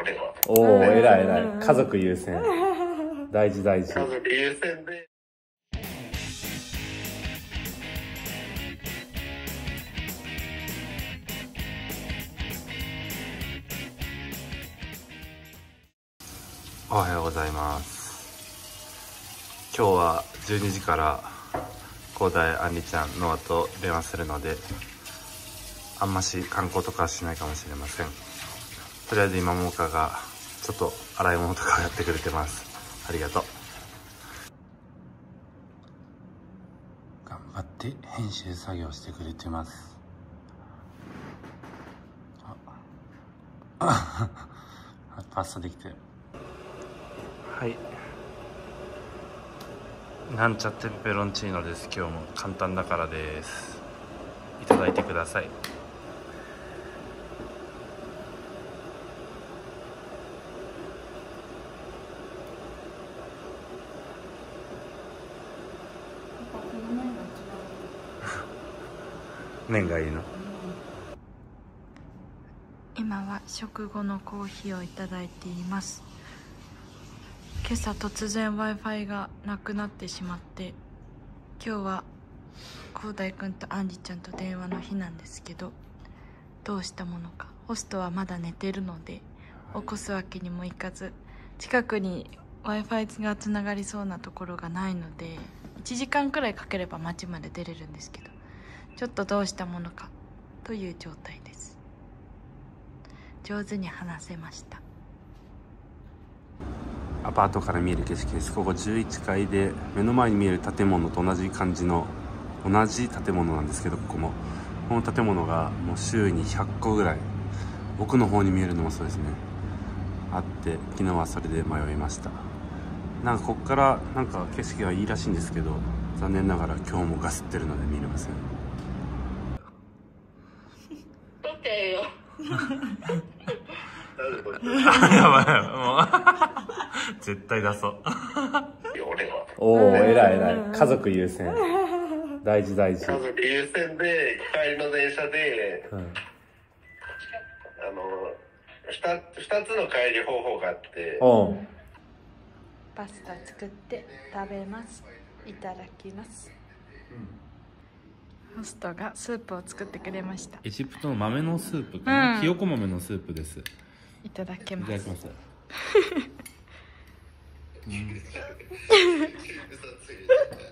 俺は。おお偉い偉い。家族優先。大事大事。家族優先で。おはようございます。今日は12時から広大あんりちゃんノアと電話するのであんまし観光とかはしないかもしれませんとりあえず今もかがちょっと洗い物とかやってくれてます。ありがとう。頑張って編集作業してくれてます。あ パスタできてるはい。なんちゃってペペロンチーノです。今日も簡単だからです。いただいてください麺がいいの。今は食後のコーヒーをいただいています。今朝突然 w i f i がなくなってしまって今日は広大くんとアンリちゃんと電話の日なんですけどどうしたものか。ホストはまだ寝てるので起こすわけにもいかず近くに w i f i がつながりそうなところがないので1時間くらいかければ街まで出れるんですけど。ちょっとどうしたものかという状態です。上手に話せました。アパートから見える景色です。ここ11階で目の前に見える建物と同じ感じの同じ建物なんですけどここも。この建物がもう周囲に100個ぐらい奥の方に見えるのもそうですね。あって昨日はそれで迷いました。なんかここからなんか景色はいいらしいんですけど残念ながら今日もガスってるので見れません。やばいもう。絶対出そう。おお偉い偉い。家族優先。大事大事。家族優先で、帰りの電車で、うん。あの、二二つの帰り方法があって、パスタ作って食べます。いただきます、ホストがスープを作ってくれました。エジプトの豆のスープかな、うん。ひよこ豆のスープです。いただきいます。ただきます。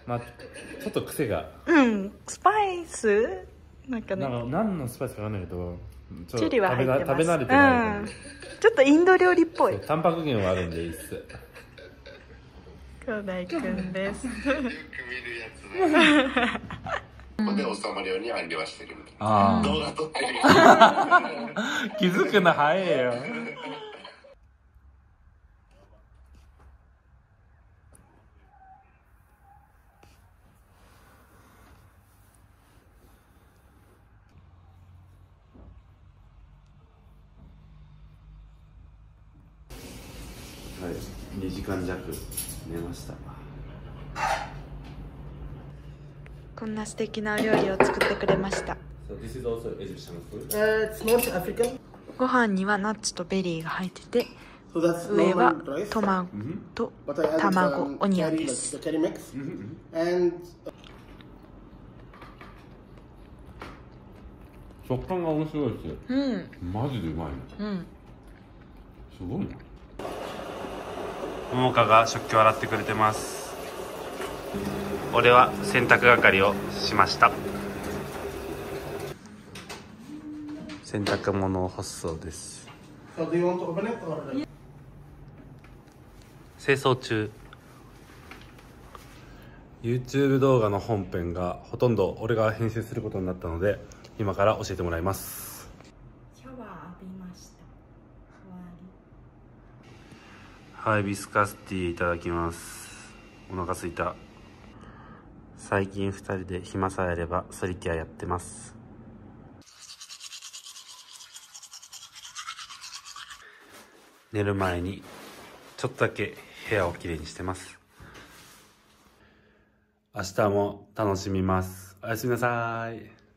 まあちょっと癖が。うん。スパイス？なんかね。なんか何のスパイスかわかんないけどちょっとチリは入ってます。食べ慣れてないうん、ちょっとインド料理っぽい。タンパク源はあるんでいいっす。兄弟くんです。よく見るやつだ。ここで収まるように安了はしてるみたいあな。動画撮ってる。気づくの早いよ。はい2時間弱寝ましたこんな素敵なお料理を作ってくれました。ご飯にはナッツとベリーが入ってて、上はト、卵、オニオンです。食感が面白いですよ。うん。マジでうまい。うん。すご。が食器を洗ってくれてます。俺は洗濯係をしました。洗濯物を干すそうです?清掃中。YouTube 動画の本編がほとんど俺が編集することになったので今から教えてもらいます。シャワー浴びました。ハイビスカスティーいただきます。お腹すいた最近2人で暇さえあればソリティアやってます。寝る前にちょっとだけ部屋をきれいにしてます。明日も楽しみます。おやすみなさい。